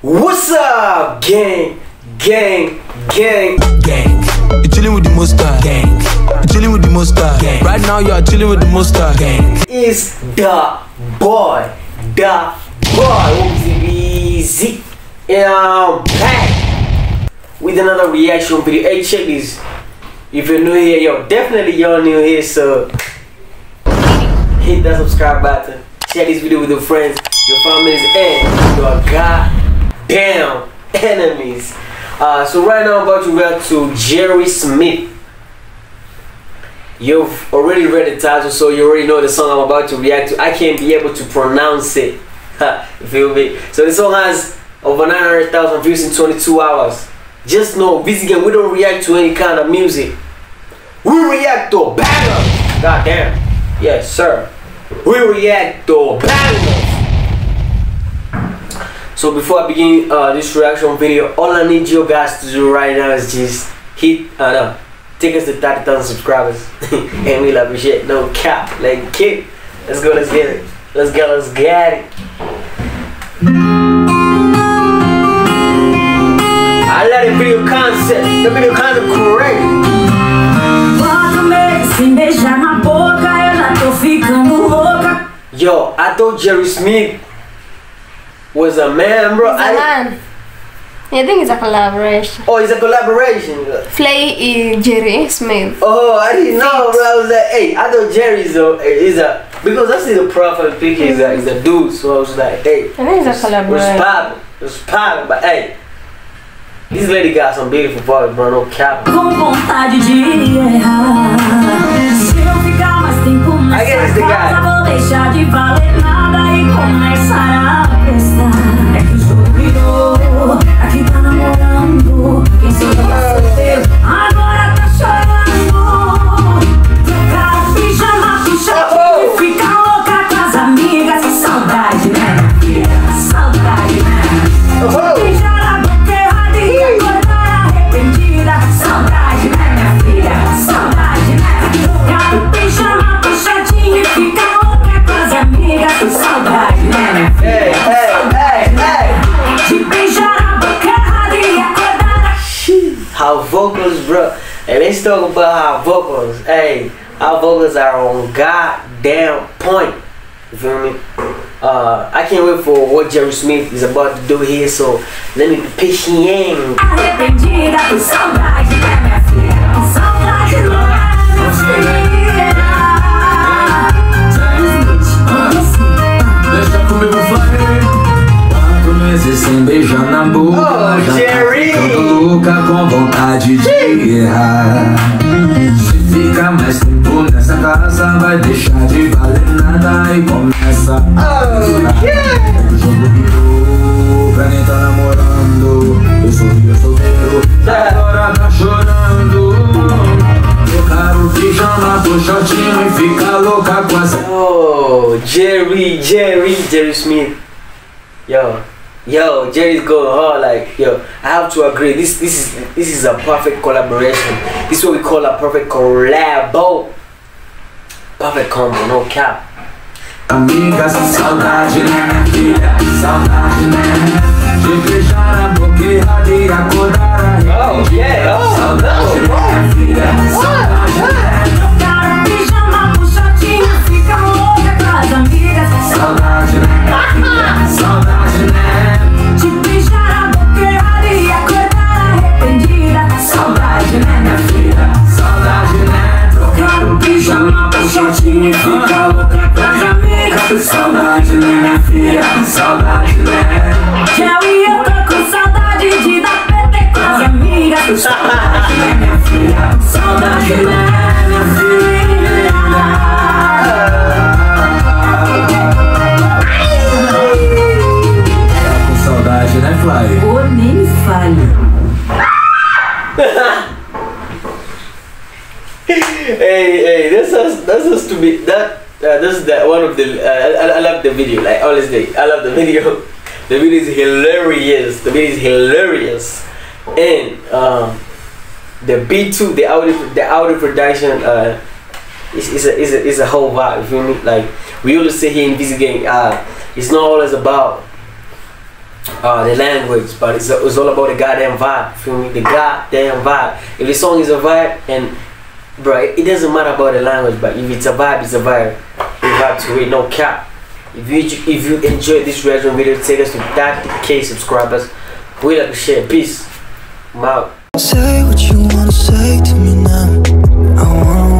What's up, gang? Gang, gang. gang. You're chilling with the monster gang. You're chilling with the monster gang. Right now you are chilling with the monster gang. Is the boy, the boy, easy. And I'm back with another reaction video. Hey, check this. If you're new here, yo, definitely you're new here, so hit that subscribe button. Share this video with your friends, your families, and your goddamn enemies. Uh, so right now I'm about to react to Jerry Smith. You've already read the title, so you already know the song I'm about to react to. I can't be able to pronounce it. feel me? So the song has over 900,000 views in 22 hours. Just know, Game, we don't react to any kind of music. We react to bangers. God damn. Yes, sir. We react to bangers. So before I begin uh, this reaction video, all I need you guys to do right now is just hit, uh, no, take us to 30,000 subscribers. and we'll appreciate no cap, like kid. Let's go, let's get it. Let's go, let's get it. I like the video concept. The video concept correct. Quatro meses sem beijar na boca, eu já tô ficando louca. Yo, I thought Jerry Smith was a man, bro. It's a I, man. I think it's a collaboration. oh, it's a collaboration. Flay y Jerry Smith. Oh, I didn't know, bro. I was like, hey, I thought Jerry's a eh, is a because I see the profile picture is a is a dude, so I was like, hey, I think it's a collaboration. it's collaboration. popping, it's popping, but hey, this lady got some beautiful body, bro. No cap. Com vontade de errar. Se eu ficar mais tempo I guess nessa the guy. Her vocals, bro. And let's talk about our vocals. Hey, our vocals are on goddamn point. You feel me? Uh, I can't wait for what Jerry Smith is about to do here, so let me be patient. Com vontade de errar. Se fica mais tempo nessa casa, vai deixar de valer nada e começa a Oh, O jogo virou pra quem tá namorando. Eu sou eu solteiro, agora tá chorando. Trocar o pijama pro shortinho e fica louca com essa. Oh, Jerry, Jerry, Jerry Smith. Yo, yo, Jerry's going hard. Like, yo, I have to agree. This, this is, this is a perfect collaboration. This is what we call a perfect collabo. Perfect combo, no cap. Saudade, né, filha? Saudade, né? De beijar pro shortinho e fica louca com as amigas. Saudade, né, minha filha? Saudade, né? Eu e eu tô com saudade de dar PT com as amigas. Saudade, né, minha filha? Saudade, né, hey, this has this has to be that. Uh, this is the one of the. Uh, I, I love the video. Like honestly, I love the video. The video is hilarious. The video is hilarious, and um, the B two The audio, the audio production. Uh, is, is a is a is a whole vibe. You me? Like we always say here in this game. Uh, it's not always about uh, the language, but it's, it's all about the goddamn vibe. Feel me? The goddamn vibe. If the song is a vibe, and bro, it, doesn't matter about the language, but if it's a vibe, it's a vibe. You vibe to it, no cap. If you if you enjoyed this reaction video, take us to 30k subscribers. We like to share. Peace. I'm out. Say what you wanna say to me now